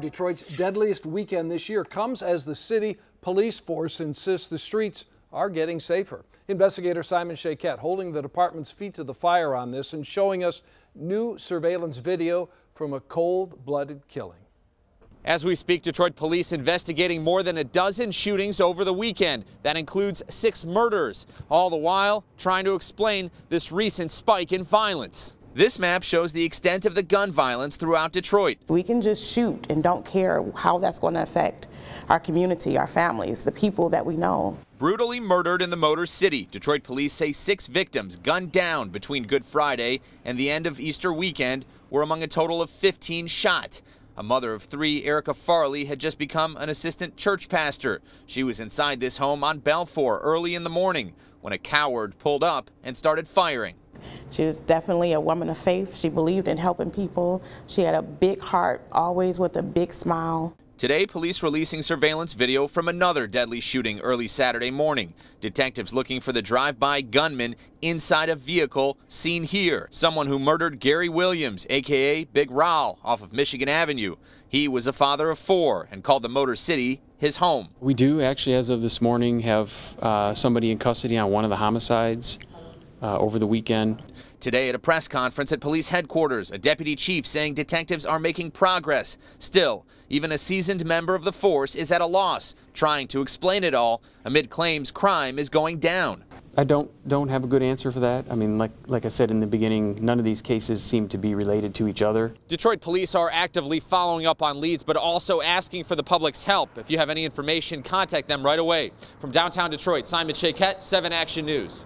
Detroit's deadliest weekend this year comes as the city police force insists the streets are getting safer. Investigator Simon Shaykhet holding the department's feet to the fire on this and showing us new surveillance video from a cold-blooded killing. As we speak, Detroit police investigating more than a dozen shootings over the weekend. That includes six murders, all the while trying to explain this recent spike in violence. This map shows the extent of the gun violence throughout Detroit. We can just shoot and don't care how that's going to affect our community, our families, the people that we know. Brutally murdered in the Motor City. Detroit police say six victims gunned down between Good Friday and the end of Easter weekend were among a total of 15 shot. A mother of three, Erica Farley, had just become an assistant church pastor. She was inside this home on Balfour early in the morning when a coward pulled up and started firing. She was definitely a woman of faith. She believed in helping people. She had a big heart, always with a big smile. Today, police releasing surveillance video from another deadly shooting early Saturday morning. Detectives looking for the drive-by gunman inside a vehicle seen here. Someone who murdered Gary Williams, a.k.a. Big Raul, off of Michigan Avenue. He was a father of four and called the Motor City his home. We do actually, as of this morning, have uh, somebody in custody on one of the homicides uh, over the weekend. Today at a press conference at police headquarters, a deputy chief saying detectives are making progress. Still, even a seasoned member of the force is at a loss, trying to explain it all amid claims crime is going down. I don't don't have a good answer for that. I mean, like like I said in the beginning, none of these cases seem to be related to each other. Detroit police are actively following up on leads, but also asking for the public's help. If you have any information, contact them right away. From downtown Detroit, Simon Shaykhet, 7 Action News.